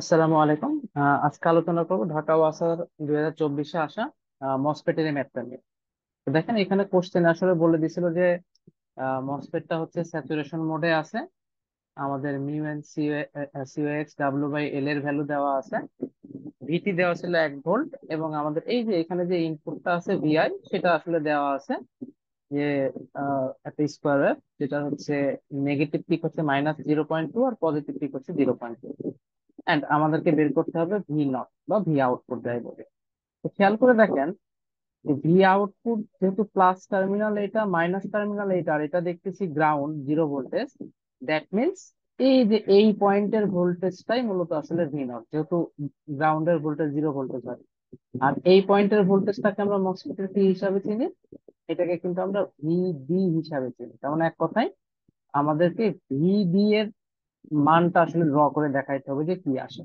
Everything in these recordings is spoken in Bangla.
আসসালামু আলাইকুম। আজকে আলোচনা করব ঢাকা ওয়াসার দুই হাজার চব্বিশে আসা মসফেটের ম্যাথটা নিয়ে। তো দেখেন, এখানে কোশ্চেন আসলে বলে দিছিল যে মসফেটটা হচ্ছে স্যাচুরেশন মোডে আছে। আমাদের mu n C O X W by L এর ভ্যালু দেওয়া আছে। ভিটি দেওয়া ছিল এক ভোল্ট এবং আমাদের এই যে এখানে যে ইনপুটটা আছে ভিআই সেটা আসলে দেওয়া আছে যে একটা স্কোয়ার ওয়েভ যেটা হচ্ছে নেগেটিভ পিক হচ্ছে মাইনাস জিরো পয়েন্ট টু আর পজিটিভ পিক হচ্ছে জিরো পয়েন্ট টু এন্ড আমাদেরকে বের করতে হবে ভি নট বা ভি আউটপুট যাই বলে। তো খেয়াল করে দেখেন ভি আউটপুট যেহেতু প্লাস টার্মিনাল এটা মাইনাস টার্মিনাল এটা আর এটা দেখতেছি ground zero voltage that means এই যে এই পয়েন্টের ভোল্টেজটাই মূলত আসলে ভি নট যেহেতু গ্রাউন্ডের ভোল্টেজ জিরো ভোল্টেজ হয়। আর এই পয়েন্টের ভোল্টেজটাকে আমরা মসফেটের কি হিসাবে চিনি, এটাকে কিন্তু আমরা ভিডি হিসাবে চিনি। তেমন এক কথায় আমাদেরকে ভিডি এর মানটা আসলে ড্র করে দেখাইতে হবে যে কি আসে।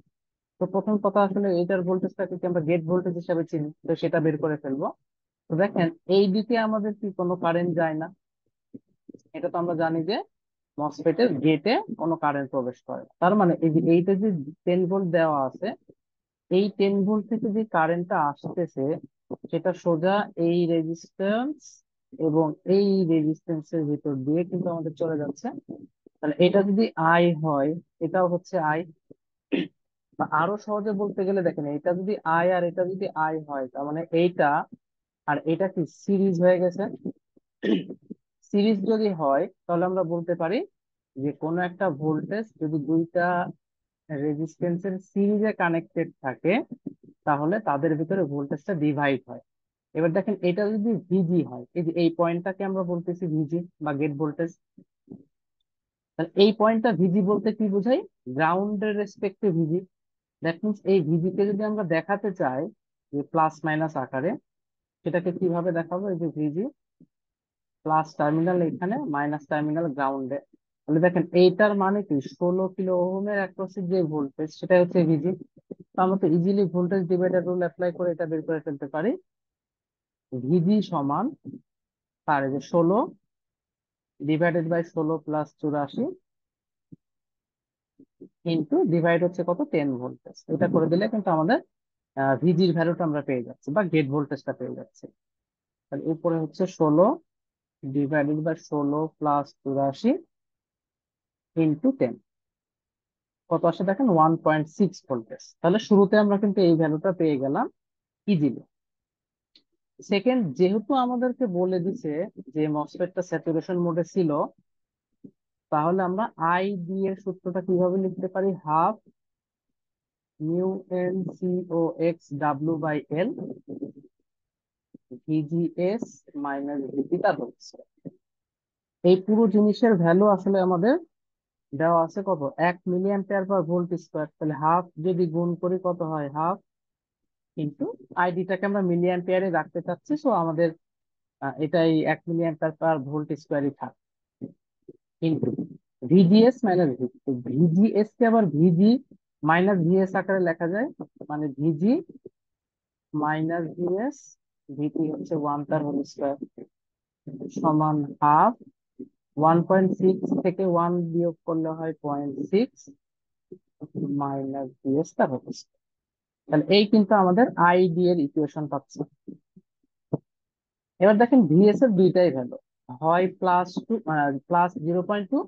তো প্রথম কথা আসলে এটার ভোল্টেজটাকে কি আমরা গেট ভোল্টেজ হিসাবে চিনি? তো সেটা বের করে ফেলব। তো দেখেন, এই দিকে আমাদের কি কোনো কারেন্ট যায় না? এটা তো আমরা জানি যে মসফেটের গেটে কোনো কারেন্ট প্রবেশ করে তার মানে এই যে এইটা যে টেন ভোল্ট দেওয়া আছে, এই টেন ভোল্ট থেকে যে কারেন্টটা আসতেছে, সেটা সোজা এই রেজিস্ট্যান্স এবং এই রেজিস্ট্যান্সের ভিতর দিয়ে কিন্তু আমাদের চলে যাচ্ছে তাহলে এটা যদি আই হয়, এটাও হচ্ছে আই বা আরও সহজে বলতে গেলে দেখেন, এটা যদি আই আর এটা যদি আই হয়, তার মানে এইটা আর এটা কি সিরিজ হয়ে গেছে? সিরিজ যদি হয়, তাহলে আমরা বলতে পারি যে কোনো একটা ভোল্টেজ যদি দুইটা রেজিস্ট্যান্সের সিরিজে কানেক্টেড থাকে, তাহলে তাদের ভিতরে ভোল্টেজটা ডিভাইড হয়। এবার দেখেন, এটা যদি ভিজি হয়, এই যে এই পয়েন্টটাকে আমরা বলতেছি ভিজি বা গেট ভোল্টেজ তাহলে এই পয়েন্টটা ভিজি বলতে কি বোঝাই গ্রাউন্ডের রেসপেক্টে ভিজি দ্যাট মিনস এই ভিজি কে যদি আমরা দেখাতে চাই, যে প্লাস মাইনাস আকারে, সেটাকে কীভাবে দেখাবো? এই যে ভিজি প্লাস টার্মিনাল এখানে মাইনাস টার্মিনাল গ্রাউন্ডে তাহলে দেখেন, এইটার মানে কি? ষোলো কিলো ওহমের অ্যাক্রসে যে ভোল্টেজ সেটা হচ্ছে ভিজি তো আমরা তো easily voltage divider rule apply করে এটা বের করে ফেলতে পারি। ভিজি সমান, তার যে ষোলো ডিভাইডেড বাই ষোলো প্লাস চুরাশি ইন্টু ডিভাইড হচ্ছে কত? টেন ভোল্টেজ এটা করে দিলে কিন্তু আমাদের ভিজির ভ্যালুটা আমরা পেয়ে যাচ্ছি বা গেট ভোল্টেজটা পেয়ে যাচ্ছি। তাহলে উপরে হচ্ছে ষোলো ডিভাইডেড বাই ষোলো প্লাস চুরাশি ইন্টু টেন কত আসে দেখেন? ওয়ান পয়েন্ট সিক্স ভোল্টেজ তাহলে শুরুতে আমরা কিন্তু এই ভ্যালুটা পেয়ে গেলাম ইজিলি সেকেন্ড যেহেতু আমাদেরকে বলে দিছে যে মসফেটটা স্যাচুরেশন মোডে ছিল, তাহলে আমরা আই ডি এর সূত্রটা কীভাবে লিখতে পারি? Half mu n C O X W by L V G S minus V P তার হচ্ছে এই পুরো জিনিসের ভ্যালু আসলে আমাদের দেওয়া আছে কত? এক milli ampere per volt square তাহলে হাফ যদি গুণ করি কত হয়? হাফ কিন্তু আইডিটাকে আমরা মিলি অ্যাম্পিয়ারে রাখতে চাচ্ছি সো আমাদের এটাই এক মিলি অ্যাম্পিয়ার পার ভোল্ট স্কোয়ারই থাক। কিন্তু ভিজিএস মাইনাস ভিপি ভিজিএস কে আবার ভিজি মাইনাস ভিএস আকারে লেখা যায় মানে ভিজি মাইনাস ভিএস ভিপি হচ্ছে ওয়ান তার হোল স্কোয়ার সমান হাফ ওয়ান পয়েন্ট সিক্স থেকে ওয়ান বিয়োগ করলে হয় পয়েন্ট সিক্স মাইনাস ভিএস তার হোল স্কোয়ার তাহলে এই কিন্তু আমাদের আইডি এর ইকুয়েশন পাচ্ছি। এবার দেখেন ভিএস এর দুইটাই ভ্যালু হয় plus two plus zero point two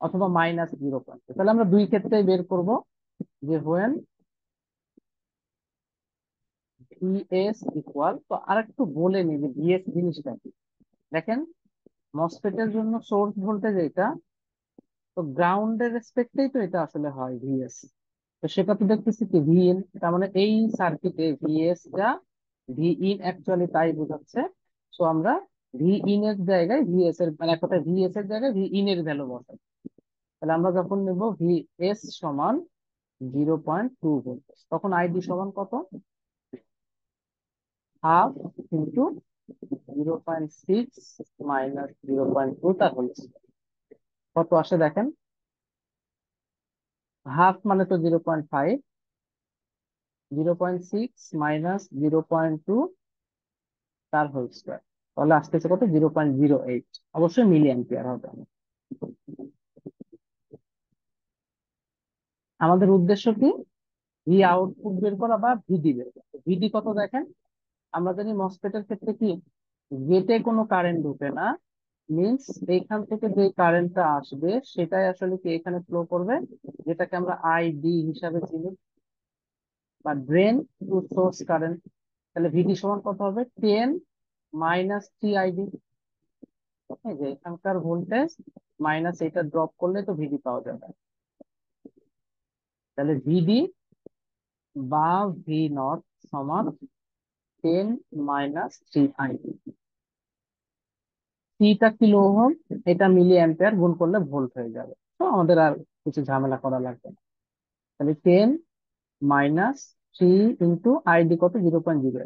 অথবা মাইনাস জিরো পয়েন্ট টু তাহলে আমরা দুই ক্ষেত্রেই বের করব যে হোয়েন ভিএস ইকুয়াল তো আরেকটু বলে নিই ভিএস জিনিসটা কি? দেখেন মসফেটের জন্য সোর্স ভোল্টেজ এটা তো গ্রাউন্ডের রেসপেক্টেই তো এটা আসলে হয় ভিএস তো তো দেখতেছি কি ভিএন তার মানে এই সার্কিটে ভিএস যা ভি ইন অ্যাকচুয়ালি তাই বোঝাচ্ছে। সো আমরা ভি ইন এর জায়গায় ভিএস এর মানে এক ভিএস এর জায়গায় ভি ইন এর ভ্যালু বসাই। তাহলে আমরা যখন নেব ভি এস সমান জিরো পয়েন্ট টু ভোল্টেজ তখন আইডি সমান কত? Half into zero point six minus zero point two whole. কত আসে দেখেন? হাফ মানে তো zero point five zero point six minus zero point two তার হোল স্কোয়ার তাহলে আসতেছে কত? জিরো পয়েন্ট জিরো এইট অবশ্যই মিলি অ্যাম্পিয়ার হবে আমাদের উদ্দেশ্য কি? ভি আউটপুট বের করা বা ভিডি বের করা। ভিডি কত দেখেন? আমরা জানি মসফেটের ক্ষেত্রে কি? গেটে কোনো কারেন্ট ঢুকে না। মিনস এইখান থেকে যে কারেন্টটা আসবে, সেটাই আসলে কি এখানে ফ্লো করবে? যেটাকে আমরা আইডি হিসাবে চিনি বা ড্রেন টু সোর্স কারেন্ট তাহলে ভিডি সমান কত হবে? টেন মাইনাস থ্রি আইডি যে এখানকার ভোল্টেজ মাইনাস এটা ড্রপ করলে তো ভিডি পাওয়া যাবে। তাহলে ভিডি বা ভি নট সমান টেন মাইনাস থ্রি আইডি সিটা কিলো ওহম, এটা মিলি অ্যাম্পিয়ার গুণ করলে ভোল্ট হয়ে যাবে। তো আমাদের আর কিছু ঝামেলা করা লাগবে না। তাহলে ten minus three into ID কত? জিরো পয়েন্ট জিরো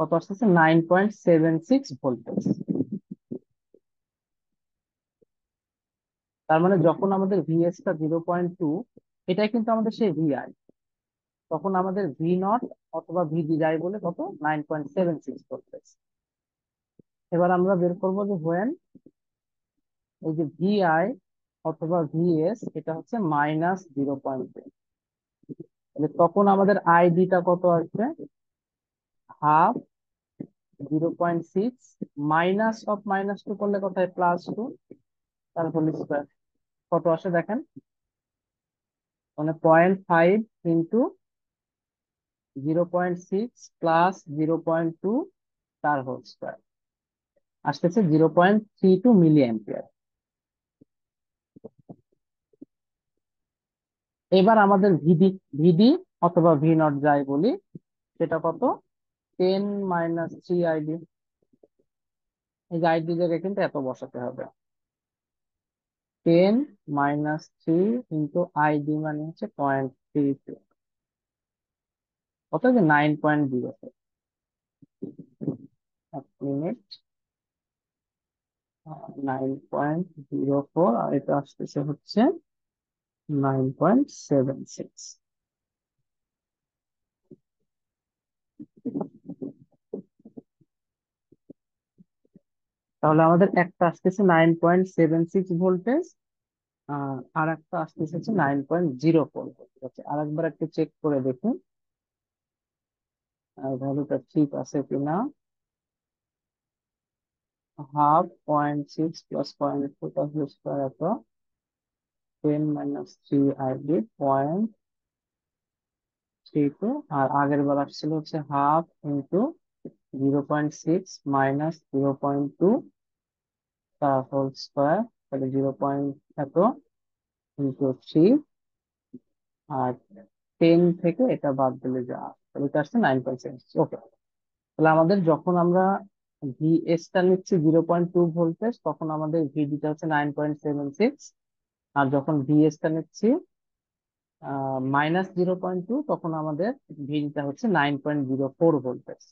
কত আসতেছে? Nine point seven six voltage তার মানে যখন আমাদের ভিএস টা জিরো পয়েন্ট টু এটাই কিন্তু আমাদের সেই ভিআই তখন আমাদের ভি নট অথবা ভিডি যাই বলে কত? Nine point seven six voltage এবার আমরা বের করব যে হোয়েন এই যে ভিআই অথবা ভিএস এটা হচ্ছে মাইনাস জিরো পয়েন্ট তখন আমাদের আইডিটা কত আসবে? Half zero point six minus of minus two করলে কোথায়? প্লাস টু তার হোল স্কোয়ার কত আসে দেখেন? মানে point five into zero point six plus zero point two তার হোল স্কোয়ার আসতেছে zero point three two milli ampere এবার আমাদের ভিডি ভিডি অথবা ভি নট যাই বলি, সেটা কত? টেন মাইনাস থ্রি আইডি এই যে আইডি জায়গায় কিন্তু এত বসাতে হবে। Ten minus three into ID মানে হচ্ছে পয়েন্ট থ্রি টু কত যে নাইন পয়েন্ট জিরো এক minute nine point zero four আর এটা আসতেছে হচ্ছে নাইন পয়েন্ট সেভেন সিক্স তাহলে আমাদের একটা আসতেছে nine point seven six voltage আর একটা আসতেছে হচ্ছে nine point zero four voltage আর একবার একটু চেক করে দেখুন ভ্যালুটা ঠিক আছে কিনা। Plus point two plus square এত ten minus three ID point three two আর আগের বার আসছিল হচ্ছে half into zero point six minus zero point two তার হোল স্কোয়ার তাহলে জিরো পয়েন্ট এত ইন্টু থ্রি আর টেন থেকে এটা বাদ দিলে যা, তাহলে এটা আসছে নাইন পয়েন্ট সেভেন ওকে তাহলে আমাদের যখন আমরা ভিএস টা নিচ্ছি জিরো পয়েন্ট টু ভোল্টেজ তখন আমাদের ভিডিটা হচ্ছে নাইন পয়েন্ট সেভেন সিক্স আর যখন ভিএস টা নিচ্ছি মাইনাস জিরো পয়েন্ট টু তখন আমাদের ভিডিটা হচ্ছে nine point zero four voltage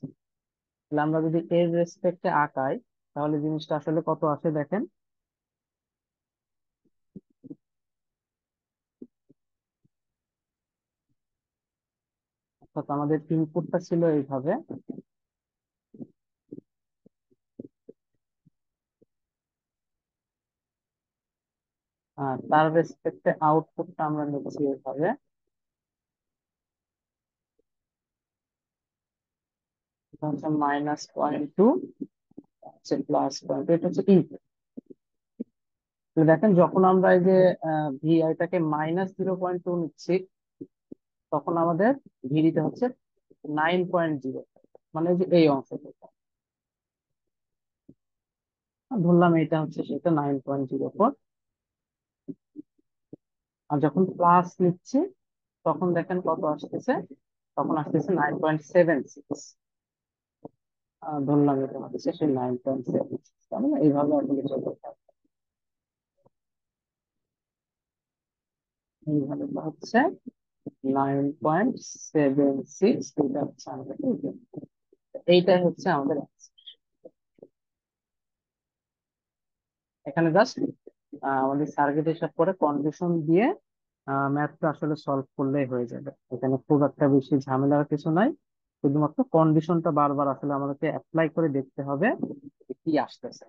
তাহলে আমরা যদি এর রেসপেক্টে আঁকাই, তাহলে জিনিসটা আসলে কত আসে দেখেন? অর্থাৎ আমাদের ইনপুটটা ছিল এইভাবে। তার রেসপেক্টে আউটপুটটা আমরা নিচ্ছি এইভাবে হচ্ছে minus point two plus point এটা হচ্ছে ইনপুট দেখেন, যখন আমরা এই যে ভিআইটাকে মাইনাস জিরো পয়েন্ট টু নিচ্ছি, তখন আমাদের ভিডিতে হচ্ছে নাইন পয়েন্ট জিরো মানে যে এই অংশটা। ধরলাম এটা হচ্ছে সেটা নাইন পয়েন্ট জিরো ফোর আর যখন প্লাস নিচ্ছি, তখন দেখেন কত আসতেছে? তখন আসতেছে নাইন পয়েন্ট সেভেন সিক্স ধরলাম এটা হচ্ছে সেই নাইন পয়েন্ট সেভেন সিক্স তাহলে এইভাবে আসলে চলতে থাকবে এইভাবে হচ্ছে নাইন পয়েন্ট সেভেন সিক্স এটা হচ্ছে আমাদের এইটাই হচ্ছে আমাদের এখানে জাস্ট আমাদের সার্কিট হিসাব করে কন্ডিশন দিয়ে ম্যাথটা আসলে সলভ করলেই হয়ে যাবে। এখানে খুব একটা বেশি ঝামেলার কিছু নাই। শুধুমাত্র কন্ডিশনটা বারবার আসলে আমাদেরকে অ্যাপ্লাই করে দেখতে হবে কি আসতেছে।